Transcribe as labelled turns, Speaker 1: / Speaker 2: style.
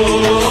Speaker 1: Oh.